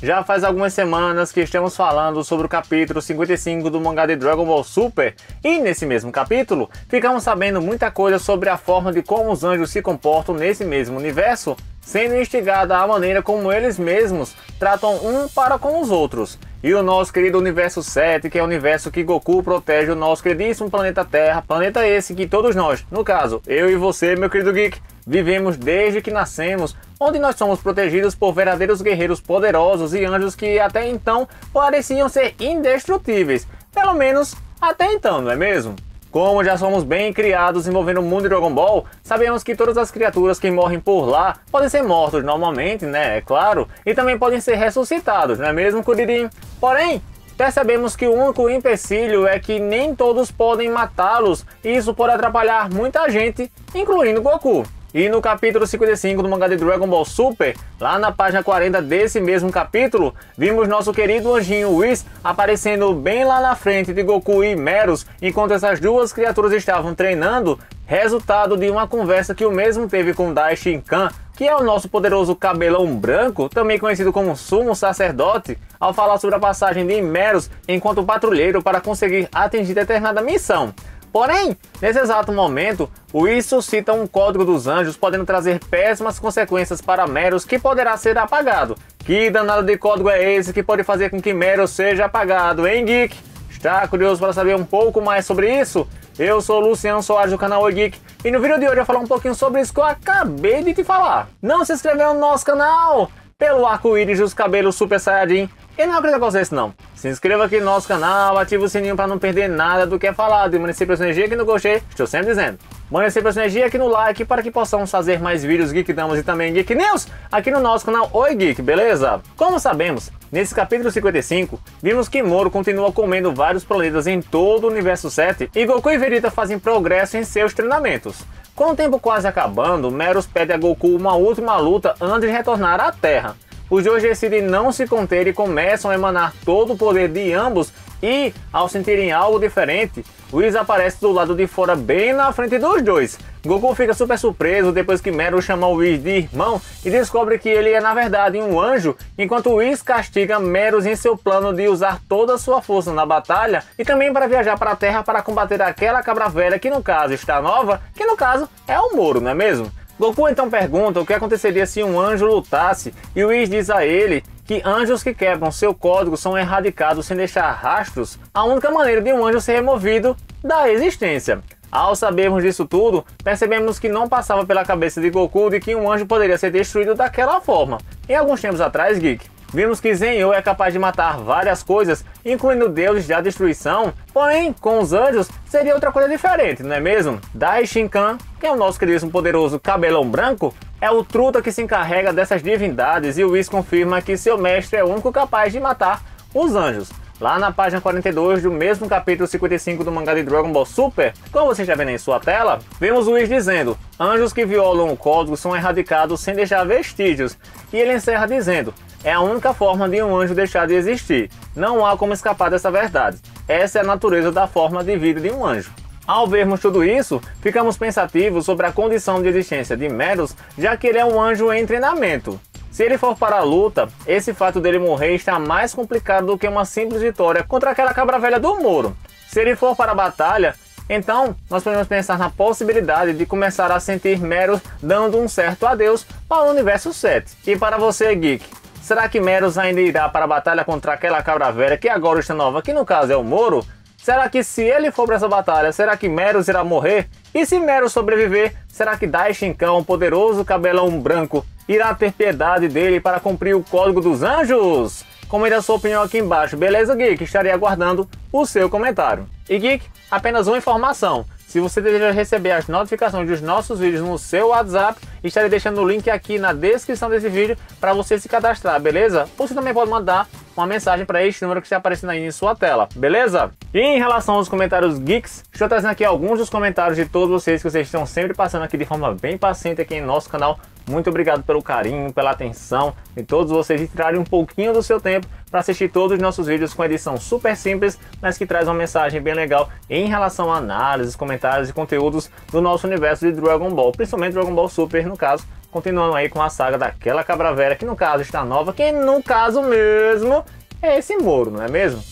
Já faz algumas semanas que estamos falando sobre o capítulo 55 do mangá de Dragon Ball Super, e nesse mesmo capítulo ficamos sabendo muita coisa sobre a forma de como os anjos se comportam nesse mesmo universo, sendo instigada a maneira como eles mesmos tratam um para com os outros. E o nosso querido universo 7, que é o universo que Goku protege o nosso queridíssimo planeta Terra, planeta esse que todos nós, no caso, eu e você, meu querido geek, vivemos desde que nascemos, onde nós somos protegidos por verdadeiros guerreiros poderosos e anjos que até então pareciam ser indestrutíveis. Pelo menos até então, não é mesmo? Como já somos bem criados envolvendo o mundo de Dragon Ball, sabemos que todas as criaturas que morrem por lá podem ser mortos normalmente, né? É claro, e também podem ser ressuscitados, não é mesmo, Kuririn? Porém, percebemos que o único empecilho é que nem todos podem matá-los, e isso pode atrapalhar muita gente, incluindo Goku. E no capítulo 55 do mangá de Dragon Ball Super, lá na página 40 desse mesmo capítulo, vimos nosso querido anjinho Whis aparecendo bem lá na frente de Goku e Meros, enquanto essas duas criaturas estavam treinando, resultado de uma conversa que o mesmo teve com Dai Shinkan, que é o nosso poderoso cabelão branco, também conhecido como Sumo Sacerdote, ao falar sobre a passagem de Meros enquanto patrulheiro para conseguir atingir determinada missão. Porém, nesse exato momento, o isso cita um código dos anjos podendo trazer péssimas consequências para Meros que poderá ser apagado. Que danado de código é esse que pode fazer com que Meros seja apagado, hein, Geek? Está curioso para saber um pouco mais sobre isso? Eu sou o Luciano Soares do canal Oi Geek e no vídeo de hoje eu vou falar um pouquinho sobre isso que eu acabei de te falar. Não se inscreveu no nosso canal? Pelo arco-íris dos cabelos Super Saiyajin e não acredito com vocês não. Se inscreva aqui no nosso canal, ative o sininho para não perder nada do que é falado. E município de energia aqui no gostei, estou sempre dizendo. Mande sempre sua energia aqui no like para que possamos fazer mais vídeos Geek Damos e também Geek News aqui no nosso canal Oi Geek, beleza? Como sabemos, nesse capítulo 55, vimos que Moro continua comendo vários planetas em todo o universo 7 e Goku e Vegeta fazem progresso em seus treinamentos. Com o tempo quase acabando, Meros pede a Goku uma última luta antes de retornar à Terra os dois decidem não se conter e começam a emanar todo o poder de ambos e, ao sentirem algo diferente, Whis aparece do lado de fora bem na frente dos dois. Goku fica super surpreso depois que Mero chama Whis de irmão e descobre que ele é na verdade um anjo, enquanto Whis castiga Meros em seu plano de usar toda a sua força na batalha e também para viajar para a Terra para combater aquela cabra velha que no caso está nova, que no caso é o Moro, não é mesmo? Goku então pergunta o que aconteceria se um anjo lutasse e Whis diz a ele que anjos que quebram seu código são erradicados sem deixar rastros, a única maneira de um anjo ser removido da existência. Ao sabermos disso tudo, percebemos que não passava pela cabeça de Goku de que um anjo poderia ser destruído daquela forma. Em alguns tempos atrás, Geek, Vimos que Zenyo é capaz de matar várias coisas, incluindo deuses da destruição, porém, com os anjos, seria outra coisa diferente, não é mesmo? Dai Shinkan, que é o nosso queridíssimo poderoso cabelão branco, é o truta que se encarrega dessas divindades e o Whis confirma que seu mestre é o único capaz de matar os anjos. Lá na página 42 do mesmo capítulo 55 do mangá de Dragon Ball Super, como você já vendo em sua tela, vemos Whis dizendo: Anjos que violam o código são erradicados sem deixar vestígios. E ele encerra dizendo: é a única forma de um anjo deixar de existir. Não há como escapar dessa verdade. Essa é a natureza da forma de vida de um anjo. Ao vermos tudo isso, ficamos pensativos sobre a condição de existência de Meros, já que ele é um anjo em treinamento. Se ele for para a luta, esse fato dele morrer está mais complicado do que uma simples vitória contra aquela cabra velha do Moro. Se ele for para a batalha, então nós podemos pensar na possibilidade de começar a sentir Meros dando um certo adeus para o universo 7. E para você, Geek, Será que Meros ainda irá para a batalha contra aquela cabra velha que agora está nova, que no caso é o Moro? Será que se ele for para essa batalha, será que Meros irá morrer? E se Meros sobreviver, será que Daishinkan, o poderoso cabelão branco, irá ter piedade dele para cumprir o código dos anjos? Comente a sua opinião aqui embaixo, beleza, Geek? Estarei aguardando o seu comentário. E Geek, apenas uma informação. Se você deseja receber as notificações dos nossos vídeos no seu WhatsApp, estarei deixando o link aqui na descrição desse vídeo para você se cadastrar, beleza? Você também pode mandar uma mensagem para este número que está aparecendo aí em sua tela, beleza? E em relação aos comentários geeks, estou trazendo aqui alguns dos comentários de todos vocês que vocês estão sempre passando aqui de forma bem paciente aqui em nosso canal. Muito obrigado pelo carinho, pela atenção de todos vocês e tirarem um pouquinho do seu tempo para assistir todos os nossos vídeos com edição super simples, mas que traz uma mensagem bem legal em relação a análises, comentários e conteúdos do nosso universo de Dragon Ball, principalmente Dragon Ball Super, no caso, continuando aí com a saga daquela cabra velha, que no caso está nova, que no caso mesmo é esse Moro, não é mesmo?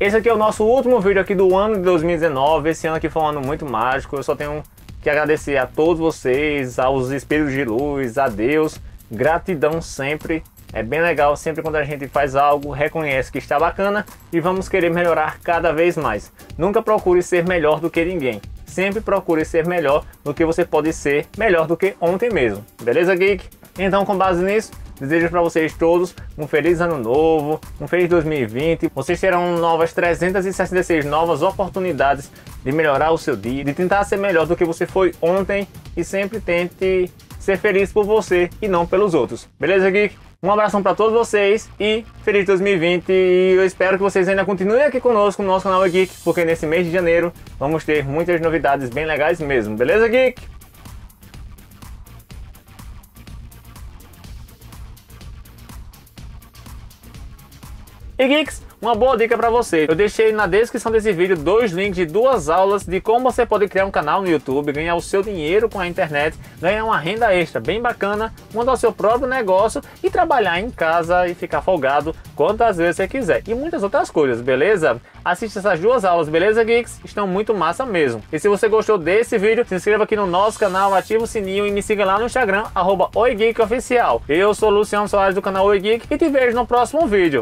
Esse aqui é o nosso último vídeo aqui do ano de 2019, esse ano aqui foi um ano muito mágico, eu só tenho que agradecer a todos vocês, aos espíritos de luz, a Deus, gratidão sempre, é bem legal sempre quando a gente faz algo, reconhece que está bacana e vamos querer melhorar cada vez mais. Nunca procure ser melhor do que ninguém. Sempre procure ser melhor do que você pode ser, melhor do que ontem mesmo. Beleza, Geek? Então, com base nisso, desejo para vocês todos um feliz ano novo, um feliz 2020. Vocês terão novas 366 novas oportunidades de melhorar o seu dia, de tentar ser melhor do que você foi ontem e sempre tente ser feliz por você e não pelos outros. Beleza, Geek? Um abração para todos vocês e feliz 2020. E eu espero que vocês ainda continuem aqui conosco no nosso canal Geek, porque nesse mês de janeiro vamos ter muitas novidades bem legais mesmo. Beleza, Geek? E Geeks, uma boa dica para você. Eu deixei na descrição desse vídeo dois links de duas aulas de como você pode criar um canal no YouTube, ganhar o seu dinheiro com a internet, ganhar uma renda extra bem bacana, montar o seu próprio negócio e trabalhar em casa e ficar folgado quantas vezes você quiser. E muitas outras coisas, beleza? Assiste essas duas aulas, beleza, Geeks? Estão muito massa mesmo. E se você gostou desse vídeo, se inscreva aqui no nosso canal, ativa o sininho e me siga lá no Instagram, arroba OiGeekOficial. Eu sou Luciano Soares do canal Oi Geek e te vejo no próximo vídeo.